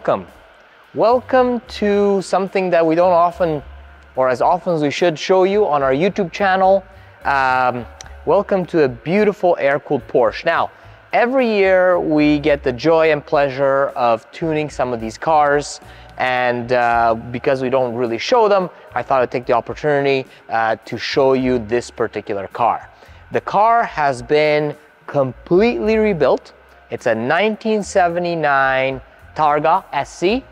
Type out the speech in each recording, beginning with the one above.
welcome. Welcome to something that we don't often, or as often as we should, show you on our YouTube channel. Um, welcome to a beautiful air-cooled Porsche. Now, every year we get the joy and pleasure of tuning some of these cars and uh, because we don't really show them, I thought I'd take the opportunity uh, to show you this particular car. The car has been completely rebuilt. It's a 1979 Targa SC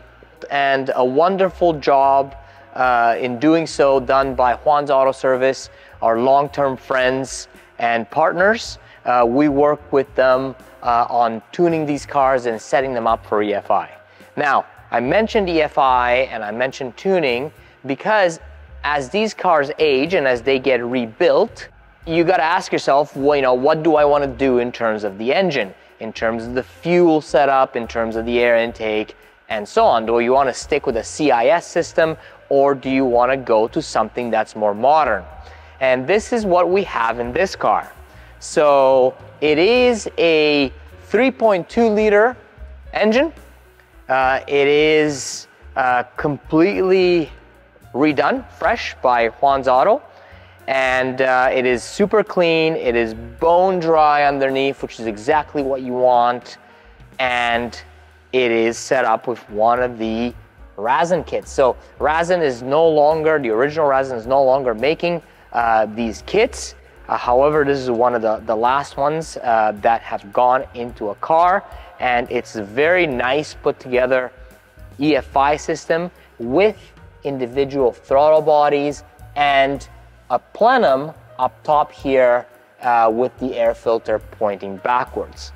and a wonderful job uh, in doing so done by Juan's Auto Service, our long-term friends and partners. Uh, we work with them uh, on tuning these cars and setting them up for EFI. Now, I mentioned EFI and I mentioned tuning because as these cars age and as they get rebuilt, you got to ask yourself, well, you know, what do I want to do in terms of the engine, in terms of the fuel setup, in terms of the air intake, and so on. Do you want to stick with a CIS system or do you want to go to something that's more modern? And this is what we have in this car. So it is a 3.2 liter engine uh, it is uh, completely redone, fresh by Juan's Auto. And uh, it is super clean. It is bone dry underneath, which is exactly what you want. And it is set up with one of the Razin kits. So Razin is no longer, the original Razin is no longer making uh, these kits. Uh, however, this is one of the, the last ones uh, that have gone into a car and it's a very nice put together EFI system with individual throttle bodies and a plenum up top here uh, with the air filter pointing backwards.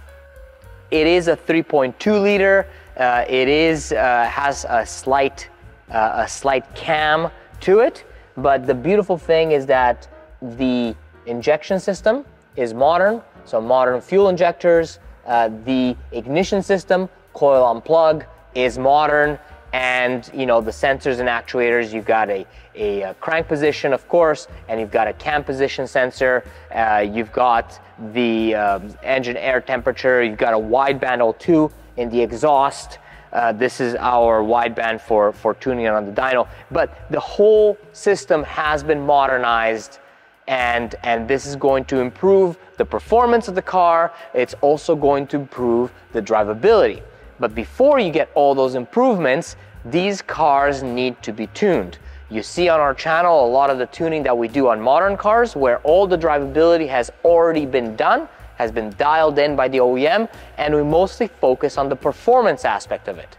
It is a 3.2 liter. Uh, it is uh, has a slight uh, a slight cam to it, but the beautiful thing is that the injection system is modern, so modern fuel injectors, uh, the ignition system, coil on plug, is modern and you know the sensors and actuators you've got a, a, a, crank position of course and you've got a cam position sensor uh, you've got the um, engine air temperature you've got a wideband O2 in the exhaust uh, this is our wideband for for tuning on the dyno but the whole system has been modernized and, and this is going to improve the performance of the car. It's also going to improve the drivability. But before you get all those improvements, these cars need to be tuned. You see on our channel a lot of the tuning that we do on modern cars where all the drivability has already been done, has been dialed in by the OEM, and we mostly focus on the performance aspect of it.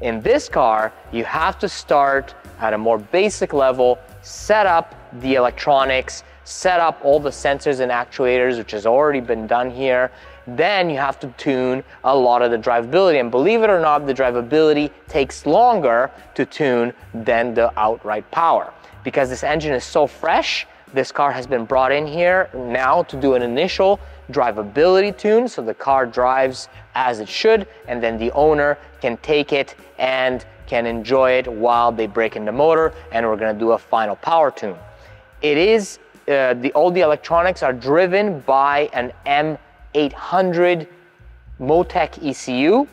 In this car, you have to start at a more basic level, set up the electronics, set up all the sensors and actuators, which has already been done here. Then you have to tune a lot of the drivability. And believe it or not, the drivability takes longer to tune than the outright power. Because this engine is so fresh, this car has been brought in here now to do an initial drivability tune so the car drives as it should and then the owner can take it and can enjoy it while they break in the motor and we're going to do a final power tune. It is uh, the, all the electronics are driven by an M800 Motec ECU.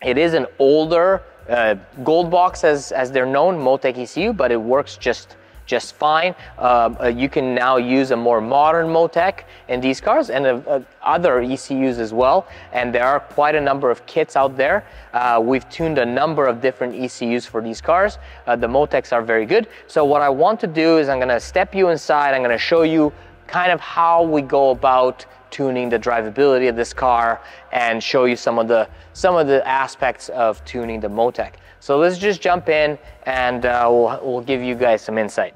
It is an older uh, gold box as, as they're known, Motec ECU, but it works just just fine. Um, uh, you can now use a more modern Motec in these cars and uh, uh, other ECUs as well. And there are quite a number of kits out there. Uh, we've tuned a number of different ECUs for these cars. Uh, the Motecs are very good. So what I want to do is I'm gonna step you inside. I'm gonna show you kind of how we go about tuning the drivability of this car and show you some of the some of the aspects of tuning the Motec. So let's just jump in and uh, we'll, we'll give you guys some insight.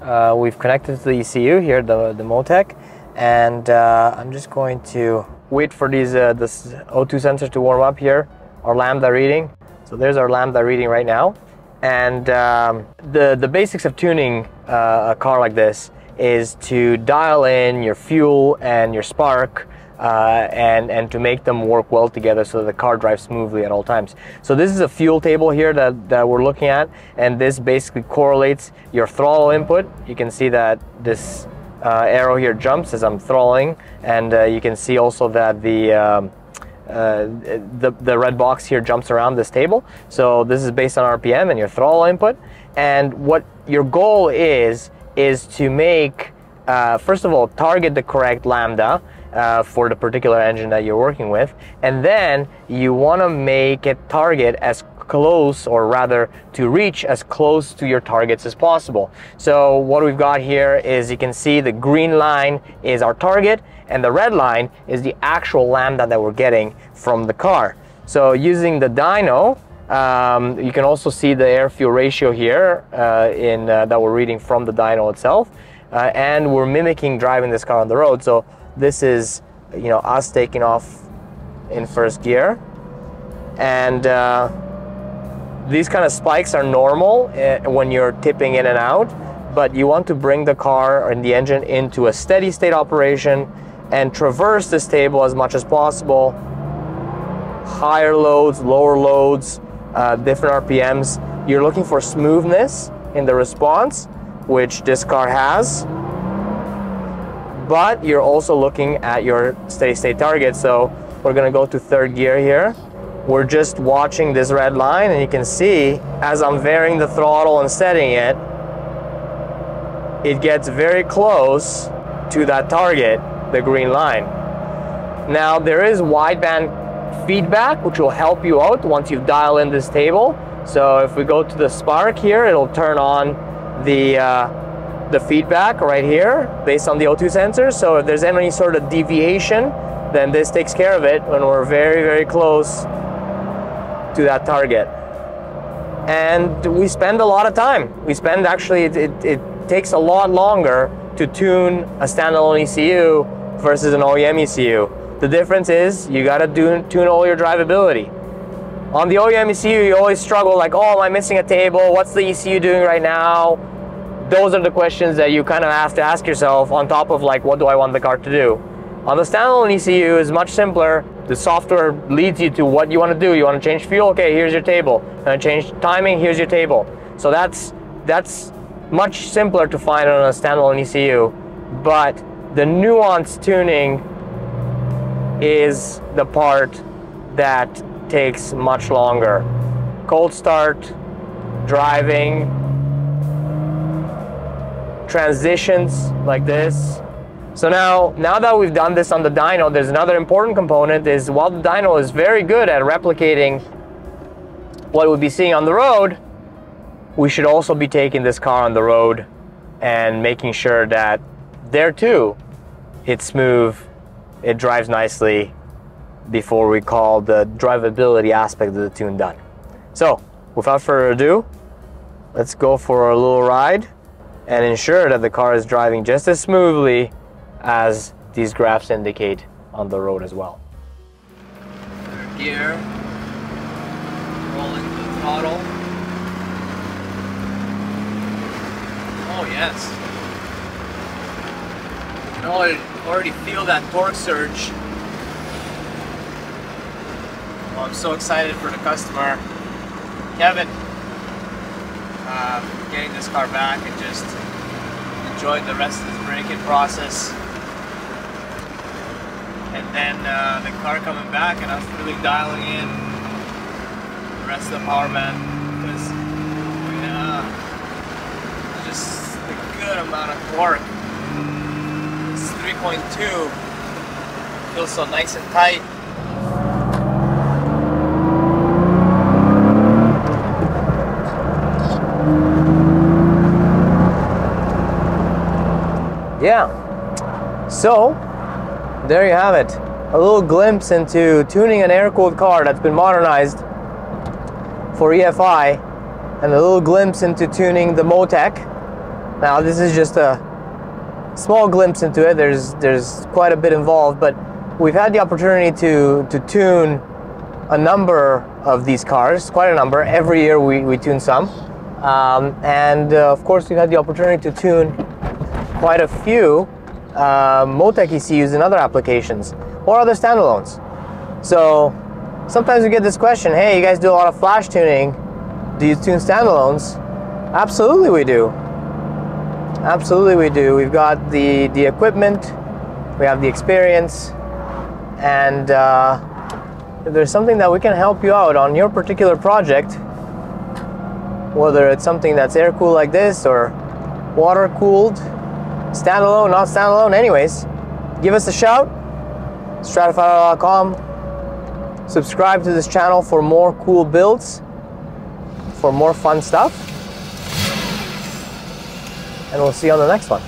Uh, we've connected to the ECU here, the, the Motec, and uh, I'm just going to wait for these uh, this O2 sensors to warm up here, our lambda reading. So there's our lambda reading right now. And um, the, the basics of tuning uh, a car like this is to dial in your fuel and your spark uh, and, and to make them work well together so the car drives smoothly at all times. So this is a fuel table here that, that we're looking at and this basically correlates your throttle input. You can see that this uh, arrow here jumps as I'm throttling, and uh, you can see also that the um, uh, the, the red box here jumps around this table. So this is based on RPM and your throttle input. And what your goal is, is to make, uh, first of all, target the correct lambda uh, for the particular engine that you're working with. And then you want to make it target as close or rather to reach as close to your targets as possible. So what we've got here is you can see the green line is our target and the red line is the actual lambda that we're getting from the car. So using the dyno, um, you can also see the air fuel ratio here uh, in uh, that we're reading from the dyno itself. Uh, and we're mimicking driving this car on the road. So this is, you know, us taking off in first gear. And uh, these kind of spikes are normal eh, when you're tipping in and out, but you want to bring the car and the engine into a steady state operation and traverse this table as much as possible. Higher loads, lower loads, uh, different RPMs. You're looking for smoothness in the response, which this car has. But you're also looking at your steady state target. So we're gonna go to third gear here we're just watching this red line and you can see as I'm varying the throttle and setting it, it gets very close to that target, the green line. Now there is wideband feedback which will help you out once you dial in this table. So if we go to the spark here, it'll turn on the uh, the feedback right here based on the O2 sensor. So if there's any sort of deviation, then this takes care of it when we're very, very close to that target. And we spend a lot of time. We spend actually, it, it, it takes a lot longer to tune a standalone ECU versus an OEM ECU. The difference is you gotta do, tune all your drivability. On the OEM ECU, you always struggle like, oh, am I missing a table? What's the ECU doing right now? Those are the questions that you kind of have to ask yourself on top of like, what do I want the car to do? On the standalone ECU is much simpler the software leads you to what you want to do. You want to change fuel? Okay, here's your table. To change timing? Here's your table. So that's that's much simpler to find on a standalone ECU, but the nuanced tuning is the part that takes much longer. Cold start, driving, transitions like this, so now, now that we've done this on the dyno, there's another important component is while the dyno is very good at replicating what we'd be seeing on the road, we should also be taking this car on the road and making sure that there too, it's smooth, it drives nicely before we call the drivability aspect of the tune done. So without further ado, let's go for a little ride and ensure that the car is driving just as smoothly as these graphs indicate on the road as well. Third gear, rolling the throttle. Oh yes. You can already, already feel that torque surge. Oh, I'm so excited for the customer. Kevin, uh, getting this car back and just enjoying the rest of this breaking process and uh, the car coming back and I was really dialing in the rest of the power band because just a good amount of torque. It's 3.2 feels so nice and tight. Yeah. So, there you have it. A little glimpse into tuning an air-cooled car that's been modernized for EFI and a little glimpse into tuning the Motec. Now this is just a small glimpse into it. There's there's quite a bit involved, but we've had the opportunity to to tune a number of these cars, quite a number. Every year we, we tune some. Um, and uh, of course we've had the opportunity to tune quite a few uh, Motec ECUs in other applications or other standalones. So sometimes we get this question, hey, you guys do a lot of flash tuning. Do you tune standalones? Absolutely we do. Absolutely, we do. We've got the the equipment, we have the experience, and uh, if there's something that we can help you out on your particular project, whether it's something that's air cooled like this or water cooled, standalone, not standalone, anyways, give us a shout. stratifiedauto.com. Subscribe to this channel for more cool builds, for more fun stuff. And we'll see you on the next one.